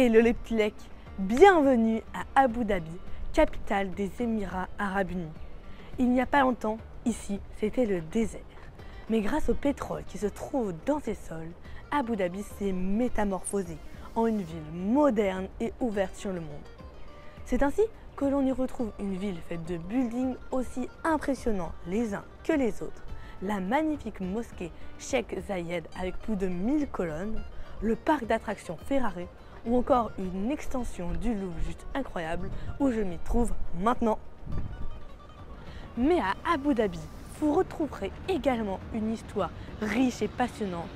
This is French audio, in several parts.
Hello les petits bienvenue à Abu Dhabi, capitale des Émirats Arabes Unis. Il n'y a pas longtemps, ici, c'était le désert. Mais grâce au pétrole qui se trouve dans ces sols, Abu Dhabi s'est métamorphosé en une ville moderne et ouverte sur le monde. C'est ainsi que l'on y retrouve une ville faite de buildings aussi impressionnants les uns que les autres, la magnifique mosquée Sheikh Zayed avec plus de 1000 colonnes, le parc d'attractions Ferrari ou encore une extension du Louvre juste incroyable où je m'y trouve maintenant. Mais à Abu Dhabi, vous retrouverez également une histoire riche et passionnante,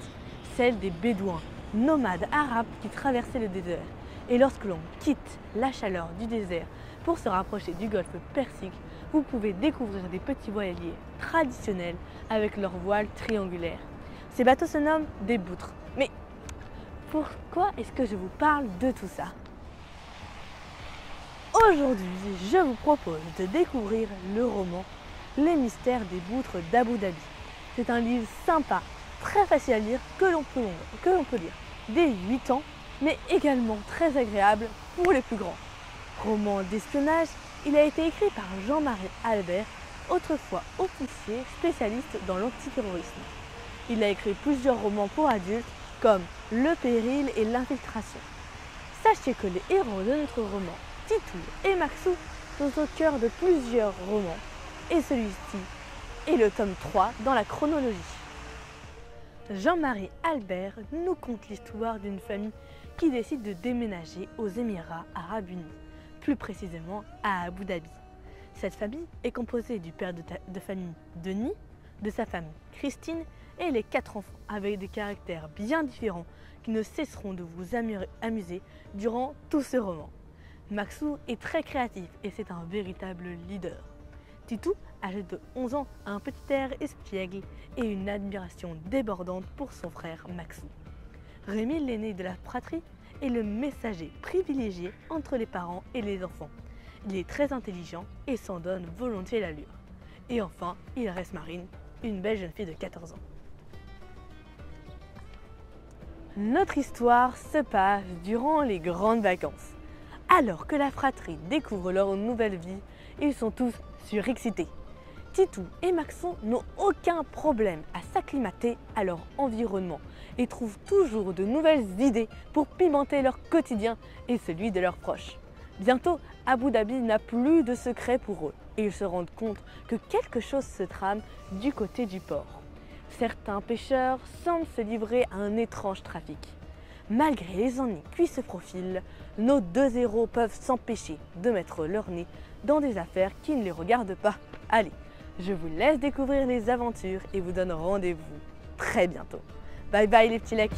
celle des Bédouins, nomades arabes qui traversaient le désert. Et lorsque l'on quitte la chaleur du désert pour se rapprocher du golfe Persique, vous pouvez découvrir des petits voiliers traditionnels avec leurs voiles triangulaires. Ces bateaux se nomment des boutres. Pourquoi est-ce que je vous parle de tout ça Aujourd'hui, je vous propose de découvrir le roman Les mystères des boutres d'Abu Dhabi. C'est un livre sympa, très facile à lire, que l'on peut, que l'on peut lire dès 8 ans, mais également très agréable pour les plus grands. Roman d'espionnage, il a été écrit par Jean-Marie Albert, autrefois officier spécialiste dans l'antiterrorisme. Il a écrit plusieurs romans pour adultes comme Le péril et l'infiltration. Sachez que les héros de notre roman, Titou et Maxou, sont au cœur de plusieurs romans, et celui-ci est le tome 3 dans la chronologie. Jean-Marie Albert nous conte l'histoire d'une famille qui décide de déménager aux Émirats arabes unis, plus précisément à Abu Dhabi. Cette famille est composée du père de, de famille Denis, de sa femme Christine et les quatre enfants avec des caractères bien différents qui ne cesseront de vous amuser durant tout ce roman. Maxou est très créatif et c'est un véritable leader. Titou, âgé de 11 ans, a un petit air espiègle et une admiration débordante pour son frère Maxou. Rémi, l'aîné de la fratrie, est le messager privilégié entre les parents et les enfants. Il est très intelligent et s'en donne volontiers l'allure. Et enfin, il reste Marine, une belle jeune fille de 14 ans. Notre histoire se passe durant les grandes vacances. Alors que la fratrie découvre leur nouvelle vie, ils sont tous surexcités. Titou et Maxon n'ont aucun problème à s'acclimater à leur environnement et trouvent toujours de nouvelles idées pour pimenter leur quotidien et celui de leurs proches. Bientôt, Abu Dhabi n'a plus de secret pour eux et ils se rendent compte que quelque chose se trame du côté du port certains pêcheurs semblent se livrer à un étrange trafic. Malgré les ennuis qui se profilent, nos deux héros peuvent s'empêcher de mettre leur nez dans des affaires qui ne les regardent pas. Allez, je vous laisse découvrir les aventures et vous donne rendez-vous très bientôt. Bye bye les petits lecs